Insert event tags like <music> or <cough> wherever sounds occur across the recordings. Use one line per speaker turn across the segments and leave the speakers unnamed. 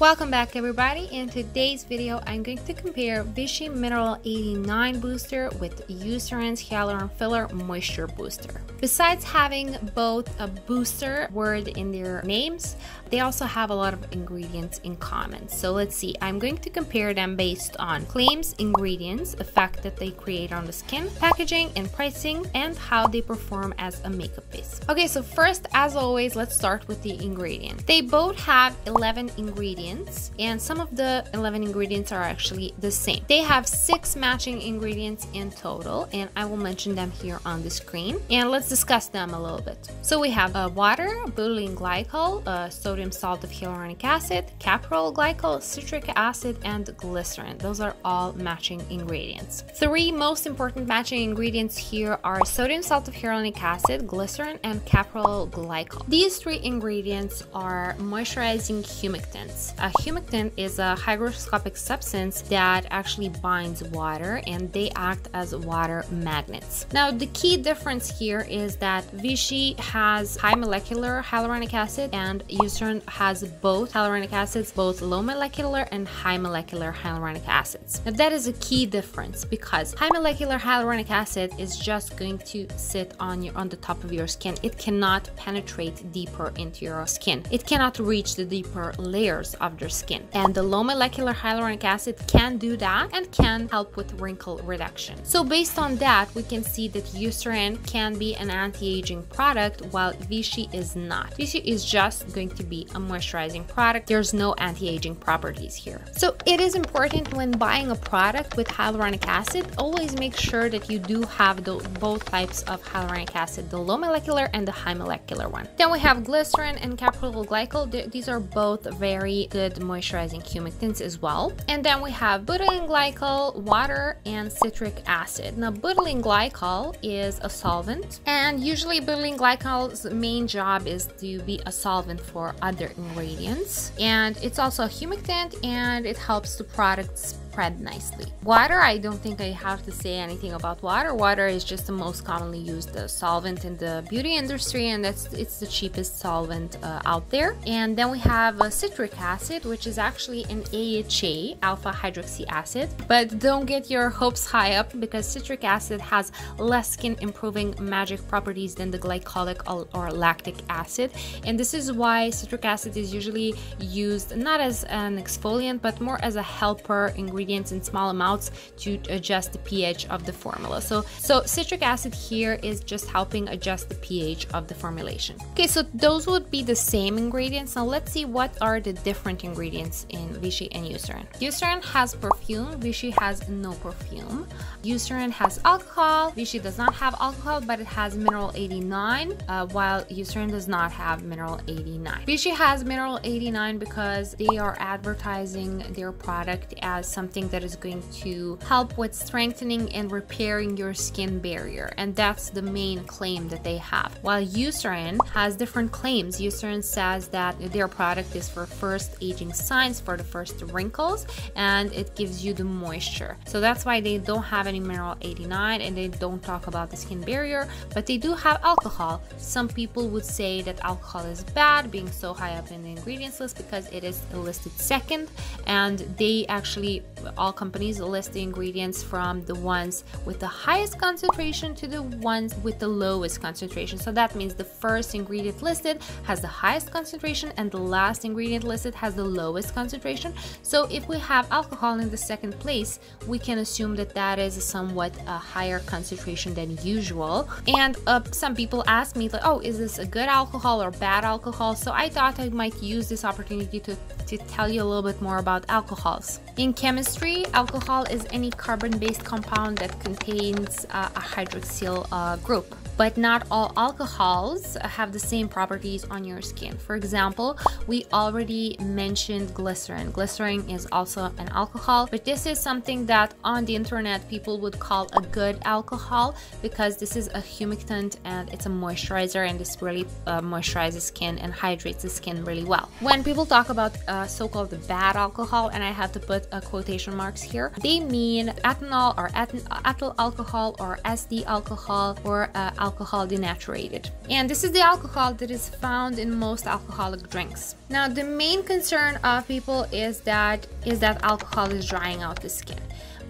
Welcome back everybody. In today's video, I'm going to compare Vichy Mineral 89 Booster with Eucerin's Hyaluron Filler Moisture Booster. Besides having both a booster word in their names, they also have a lot of ingredients in common. So let's see, I'm going to compare them based on claims, ingredients, effect that they create on the skin, packaging and pricing, and how they perform as a makeup base. Okay, so first, as always, let's start with the ingredients. They both have 11 ingredients ingredients and some of the 11 ingredients are actually the same. They have six matching ingredients in total and I will mention them here on the screen and let's discuss them a little bit. So we have uh, water, butylene glycol, uh, sodium salt of hyaluronic acid, caprylyl glycol, citric acid, and glycerin. Those are all matching ingredients. Three most important matching ingredients here are sodium salt of hyaluronic acid, glycerin, and caprylyl glycol. These three ingredients are moisturizing humectants. A humectant is a hygroscopic substance that actually binds water and they act as water magnets. Now, the key difference here is that Vichy has high molecular hyaluronic acid and Eucerin has both hyaluronic acids, both low molecular and high molecular hyaluronic acids. Now, that is a key difference because high molecular hyaluronic acid is just going to sit on your on the top of your skin. It cannot penetrate deeper into your skin. It cannot reach the deeper layers of of your skin. And the low molecular hyaluronic acid can do that and can help with wrinkle reduction. So based on that, we can see that Eucerin can be an anti-aging product while Vichy is not. Vichy is just going to be a moisturizing product. There's no anti-aging properties here. So it is important when buying a product with hyaluronic acid, always make sure that you do have the, both types of hyaluronic acid, the low molecular and the high molecular one. Then we have glycerin and caprylyl glycol. These are both very good moisturizing humectants as well. And then we have butylene glycol, water, and citric acid. Now, butylene glycol is a solvent, and usually butylene glycol's main job is to be a solvent for other ingredients. And it's also a humectant, and it helps the product spread nicely. Water, I don't think I have to say anything about water. Water is just the most commonly used uh, solvent in the beauty industry and that's it's the cheapest solvent uh, out there. And then we have uh, citric acid, which is actually an AHA, alpha hydroxy acid. But don't get your hopes high up because citric acid has less skin improving magic properties than the glycolic or lactic acid. And this is why citric acid is usually used not as an exfoliant, but more as a helper ingredient ingredients in small amounts to adjust the pH of the formula. So, so citric acid here is just helping adjust the pH of the formulation. Okay, so those would be the same ingredients. Now let's see what are the different ingredients in Vichy and Eucerin. Eucerin has perfume, Vichy has no perfume. Eucerin has alcohol, Vichy does not have alcohol, but it has mineral 89, uh, while Eucerin does not have mineral 89. Vichy has mineral 89 because they are advertising their product as something something that is going to help with strengthening and repairing your skin barrier. And that's the main claim that they have. While Eucerin has different claims. Eucerin says that their product is for first aging signs, for the first wrinkles, and it gives you the moisture. So that's why they don't have any mineral 89 and they don't talk about the skin barrier, but they do have alcohol. Some people would say that alcohol is bad, being so high up in the ingredients list because it is listed second, and they actually all companies list the ingredients from the ones with the highest concentration to the ones with the lowest concentration. So that means the first ingredient listed has the highest concentration and the last ingredient listed has the lowest concentration. So if we have alcohol in the second place, we can assume that that is somewhat a higher concentration than usual. And uh, some people ask me like, oh, is this a good alcohol or bad alcohol? So I thought I might use this opportunity to, to tell you a little bit more about alcohols. In chemistry, alcohol is any carbon-based compound that contains uh, a hydroxyl uh, group but not all alcohols have the same properties on your skin. For example, we already mentioned glycerin. Glycerin is also an alcohol, but this is something that on the internet people would call a good alcohol because this is a humectant and it's a moisturizer and this really uh, moisturizes skin and hydrates the skin really well. When people talk about uh, so-called bad alcohol, and I have to put uh, quotation marks here, they mean ethanol or ethyl alcohol or SD alcohol or uh, alcohol denatured. And this is the alcohol that is found in most alcoholic drinks. Now, the main concern of people is that is that alcohol is drying out the skin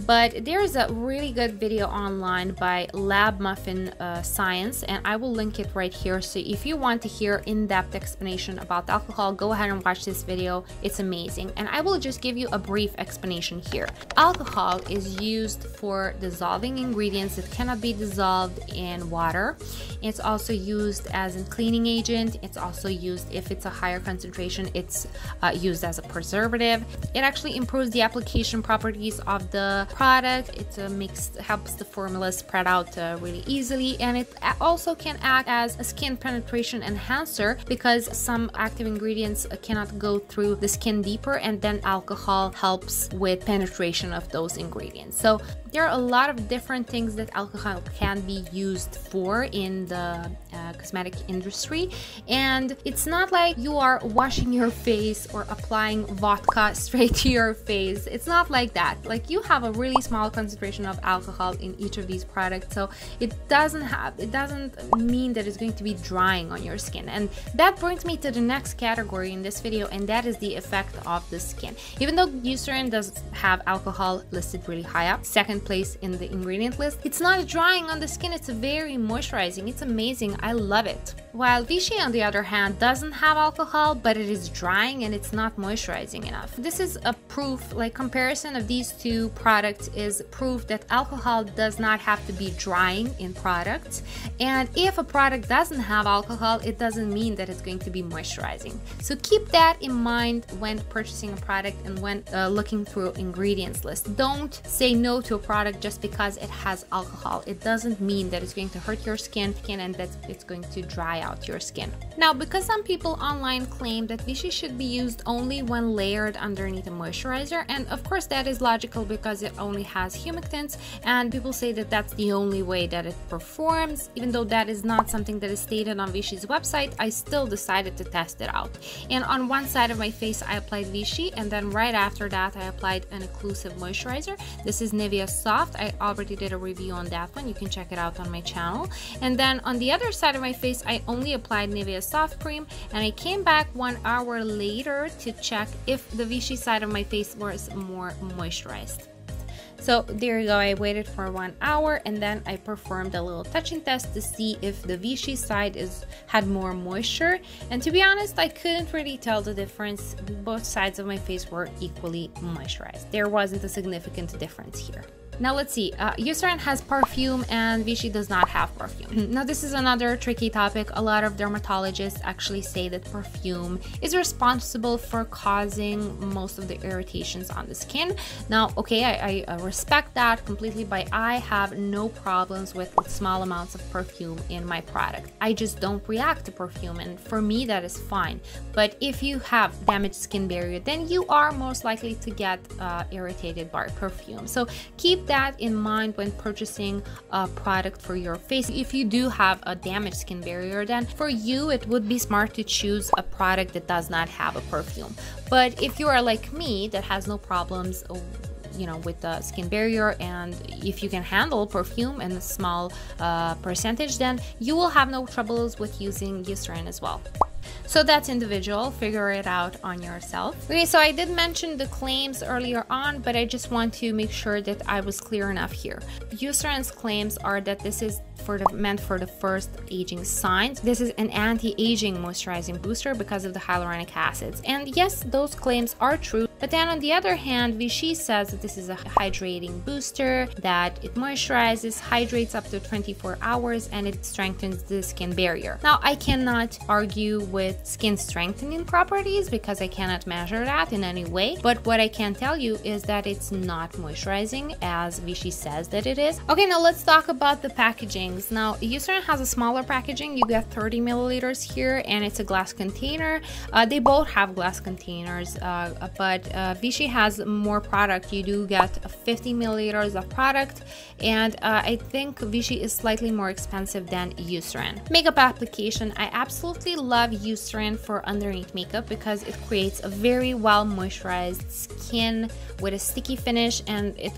but there's a really good video online by lab muffin uh, science and i will link it right here. So if you want to hear in-depth explanation about alcohol go ahead and watch this video. It's amazing. And i will just give you a brief explanation here. Alcohol is used for dissolving ingredients that cannot be dissolved in water. It's also used as a cleaning agent. It's also used if it's a higher concentration it's uh, used as a preservative. It actually improves the application properties of the product. It uh, makes helps the formula spread out uh, really easily and it also can act as a skin penetration enhancer because some active ingredients uh, cannot go through the skin deeper and then alcohol helps with penetration of those ingredients. So there are a lot of different things that alcohol can be used for in the uh, cosmetic industry and it's not like you are washing your face or applying vodka <laughs> straight to your face it's not like that like you have a really small concentration of alcohol in each of these products so it doesn't have it doesn't mean that it's going to be drying on your skin and that brings me to the next category in this video and that is the effect of the skin even though Eucerin does have alcohol listed really high up second second place in the ingredient list. It's not drying on the skin, it's very moisturizing. It's amazing. I love it. While Vichy on the other hand doesn't have alcohol, but it is drying and it's not moisturizing enough. This is a proof, like comparison of these two products is proof that alcohol does not have to be drying in products. And if a product doesn't have alcohol, it doesn't mean that it's going to be moisturizing. So keep that in mind when purchasing a product and when uh, looking through ingredients list. Don't say no to a product just because it has alcohol. It doesn't mean that it's going to hurt your skin and that it's going to dry out your skin. Now, because some people online claim that Vichy should be used only when layered underneath a moisturizer, and of course that is logical because it only has humectants, and people say that that's the only way that it performs. Even though that is not something that is stated on Vichy's website, I still decided to test it out. And on one side of my face, I applied Vichy, and then right after that, I applied an occlusive moisturizer. This is Nivea soft i already did a review on that one you can check it out on my channel and then on the other side of my face i only applied nivea soft cream and i came back one hour later to check if the vichy side of my face was more moisturized so there you go, I waited for one hour and then I performed a little touching test to see if the Vichy side is had more moisture. And to be honest, I couldn't really tell the difference. Both sides of my face were equally moisturized. There wasn't a significant difference here. Now let's see, uh, Eucerin has perfume and Vichy does not have perfume. Now this is another tricky topic. A lot of dermatologists actually say that perfume is responsible for causing most of the irritations on the skin. Now, okay, I, I respect that completely, but I have no problems with small amounts of perfume in my product. I just don't react to perfume and for me that is fine. But if you have damaged skin barrier, then you are most likely to get uh, irritated by perfume. So keep that in mind when purchasing a product for your face. If you do have a damaged skin barrier, then for you, it would be smart to choose a product that does not have a perfume. But if you are like me, that has no problems you know with the skin barrier and if you can handle perfume in a small uh, percentage then you will have no troubles with using Eucerin as well so that's individual, figure it out on yourself. Okay, so I did mention the claims earlier on, but I just want to make sure that I was clear enough here. Eucerin's claims are that this is for the, meant for the first aging signs. This is an anti-aging moisturizing booster because of the hyaluronic acids. And yes, those claims are true, but then on the other hand, Vichy says that this is a hydrating booster, that it moisturizes, hydrates up to 24 hours, and it strengthens the skin barrier. Now, I cannot argue with skin strengthening properties because I cannot measure that in any way, but what I can tell you is that it's not moisturizing as Vichy says that it is. Okay, now let's talk about the packagings. Now, Eucerin has a smaller packaging. You get 30 milliliters here, and it's a glass container. Uh, they both have glass containers, uh, but uh, Vichy has more product. You do get 50 milliliters of product, and uh, I think Vichy is slightly more expensive than Eucerin. Makeup application, I absolutely love Eucerin for underneath makeup because it creates a very well moisturized skin with a sticky finish and it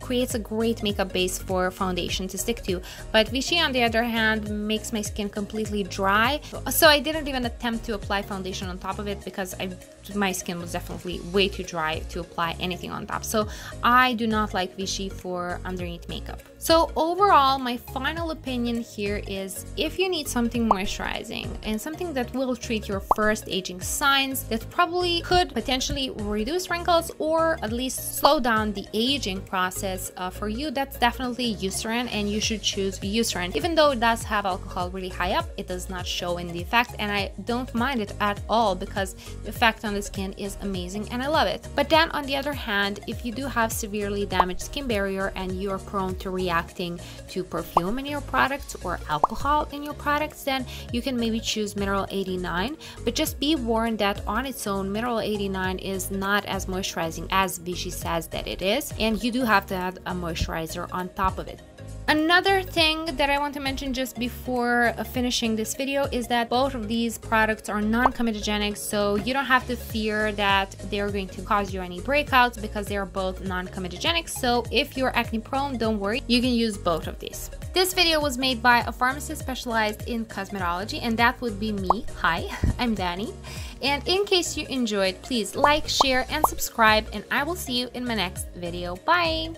creates a great makeup base for foundation to stick to. But Vichy on the other hand makes my skin completely dry. So I didn't even attempt to apply foundation on top of it because I my skin was definitely way too dry to apply anything on top. So I do not like Vichy for underneath makeup. So overall, my final opinion here is if you need something moisturizing and something that will treat your first aging signs that probably could potentially reduce wrinkles or at least slow down the aging process uh, for you, that's definitely Eucerin and you should choose Eucerin. Even though it does have alcohol really high up, it does not show in the effect and I don't mind it at all because the effect on the skin is amazing and I love it. But then on the other hand, if you do have severely damaged skin barrier and you are prone to reacting to perfume in your products or alcohol in your products, then you can maybe choose Mineral 89. But just be warned that on its own, Mineral 89 is not as moisturizing as Vichy says that it is, and you do have to add a moisturizer on top of it. Another thing that I want to mention just before uh, finishing this video is that both of these products are non-comedogenic, so you don't have to fear that they're going to cause you any breakouts because they are both non-comedogenic. So if you're acne prone, don't worry, you can use both of these. This video was made by a pharmacist specialized in cosmetology, and that would be me. Hi, <laughs> I'm Danny. And in case you enjoyed, please like, share, and subscribe, and I will see you in my next video. Bye!